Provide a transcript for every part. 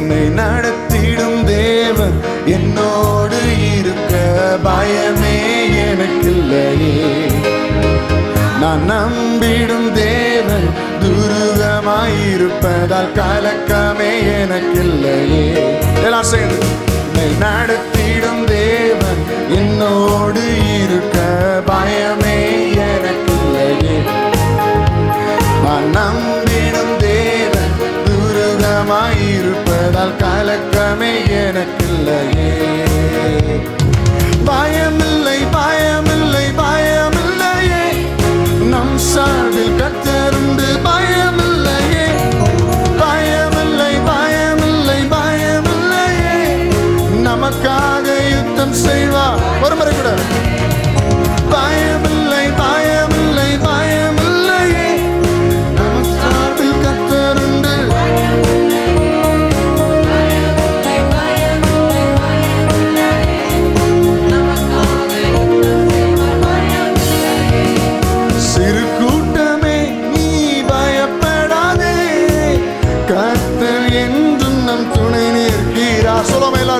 என்னை நடத்திடும் தேவன் என்னோடு இருக்க பயமே எனக்கில்லையே. நான் நம்பிடும் தேவன் துருகமாயிருப்பதால் கலக்கமே எனக்கில்லையே. எல்லாம் சேர்ந்து என்னை நடத்திடும் தேவன் என்னோடு இருக்க பயம் இரக்கமே எனக்கில்லையே. gira, solo me la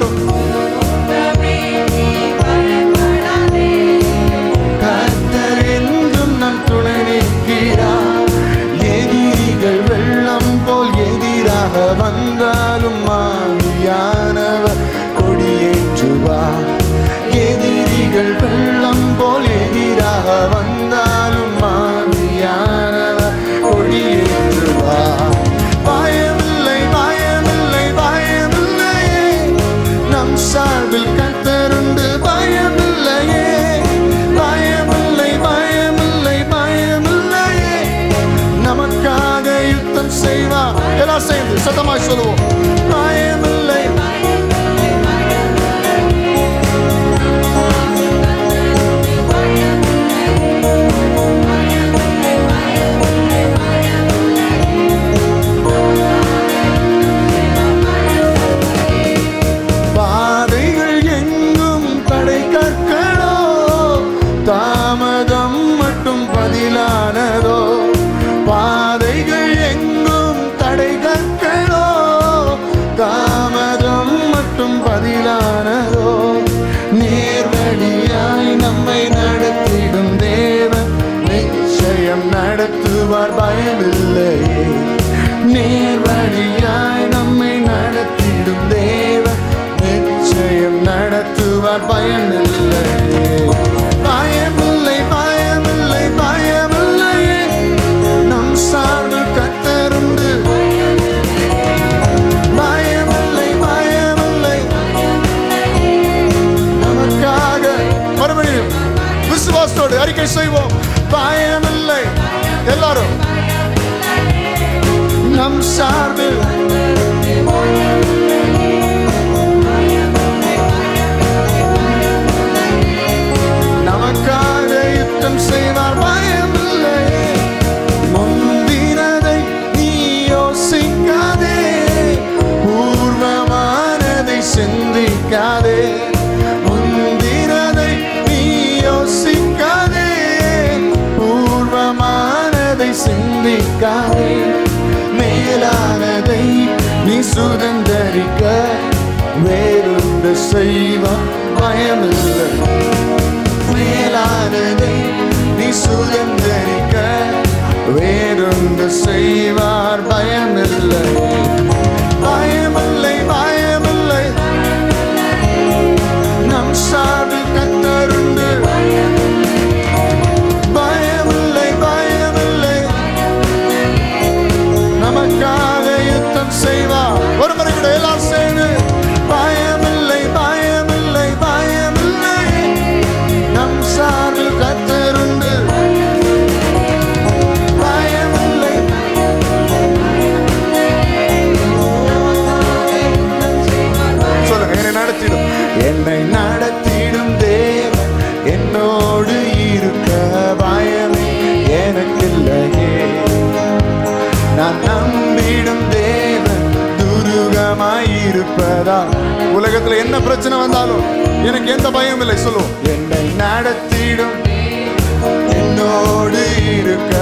சத்தமாய் சொல்லுவோம். பயமில்லை. பதிலாக சொல்வார் பயம் இல்லை பயமில்லை பயமில்லை பயமில்லை நம் சார்பு கத்தருந்து பயமில்லை பயமில்லை. நமக்காக மறுபடியும் விசுவாசத்தோடு அறிக்கை செய்வோம். பயமில்லை. எல்லாரும். நம் சார்பில் சிந்திக்காதே மேலானதை நீ சுதந்திரிக்க. வேறுண்டு செய்வான் பயமில்லை. உலகத்துல என்ன பிரச்சனை வந்தாலும் எனக்கு எந்த பயம் இல்லை சொல்லுவோம் என்னை நடத்திடும். என்னோடு இருக்க.